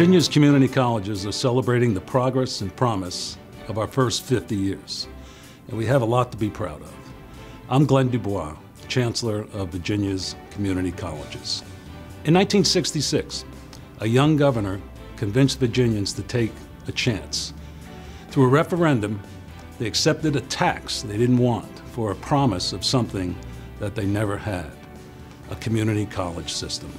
Virginia's community colleges are celebrating the progress and promise of our first 50 years, and we have a lot to be proud of. I'm Glenn Dubois, Chancellor of Virginia's community colleges. In 1966, a young governor convinced Virginians to take a chance. Through a referendum, they accepted a tax they didn't want for a promise of something that they never had, a community college system.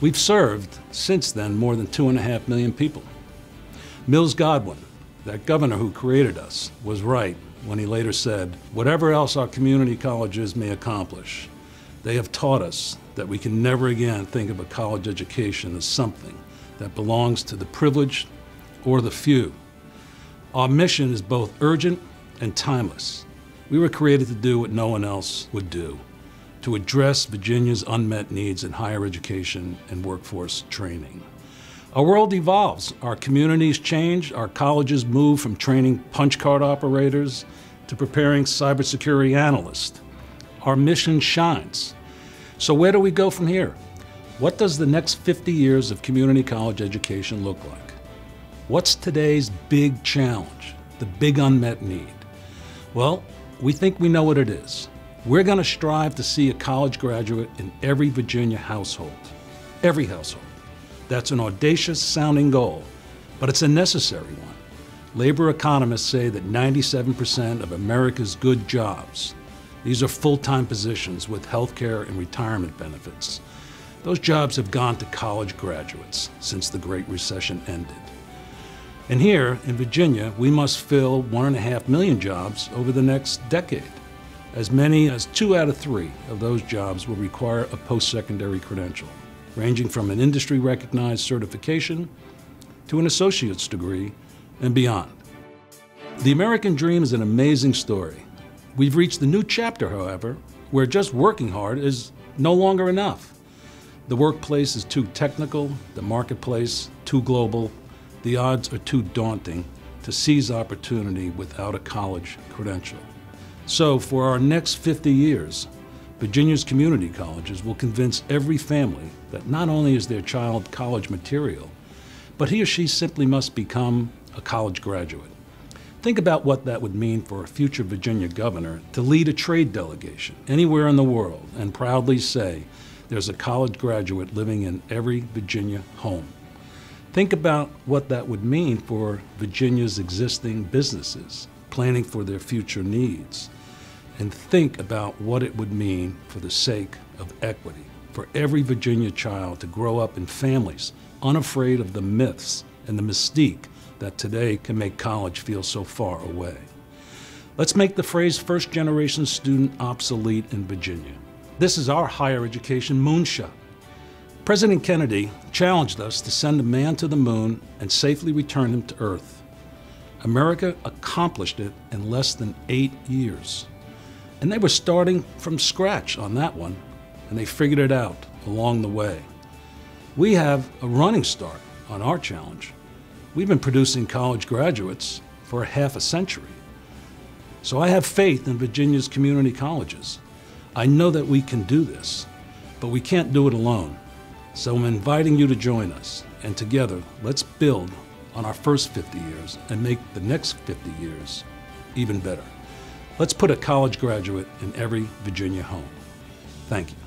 We've served, since then, more than two and a half million people. Mills Godwin, that governor who created us, was right when he later said, whatever else our community colleges may accomplish, they have taught us that we can never again think of a college education as something that belongs to the privileged or the few. Our mission is both urgent and timeless. We were created to do what no one else would do to address Virginia's unmet needs in higher education and workforce training. Our world evolves, our communities change, our colleges move from training punch card operators to preparing cybersecurity analysts. Our mission shines. So where do we go from here? What does the next 50 years of community college education look like? What's today's big challenge, the big unmet need? Well, we think we know what it is. We're going to strive to see a college graduate in every Virginia household. Every household. That's an audacious sounding goal, but it's a necessary one. Labor economists say that 97% of America's good jobs, these are full-time positions with health care and retirement benefits. Those jobs have gone to college graduates since the Great Recession ended. And here in Virginia, we must fill one and a half million jobs over the next decade. As many as two out of three of those jobs will require a post-secondary credential, ranging from an industry-recognized certification to an associate's degree and beyond. The American dream is an amazing story. We've reached a new chapter, however, where just working hard is no longer enough. The workplace is too technical, the marketplace too global, the odds are too daunting to seize opportunity without a college credential. So for our next 50 years, Virginia's community colleges will convince every family that not only is their child college material, but he or she simply must become a college graduate. Think about what that would mean for a future Virginia governor to lead a trade delegation anywhere in the world and proudly say there's a college graduate living in every Virginia home. Think about what that would mean for Virginia's existing businesses planning for their future needs and think about what it would mean for the sake of equity for every Virginia child to grow up in families unafraid of the myths and the mystique that today can make college feel so far away. Let's make the phrase first generation student obsolete in Virginia. This is our higher education moonshot. President Kennedy challenged us to send a man to the moon and safely return him to Earth. America accomplished it in less than eight years. And they were starting from scratch on that one, and they figured it out along the way. We have a running start on our challenge. We've been producing college graduates for half a century. So I have faith in Virginia's community colleges. I know that we can do this, but we can't do it alone. So I'm inviting you to join us, and together, let's build on our first 50 years and make the next 50 years even better. Let's put a college graduate in every Virginia home. Thank you.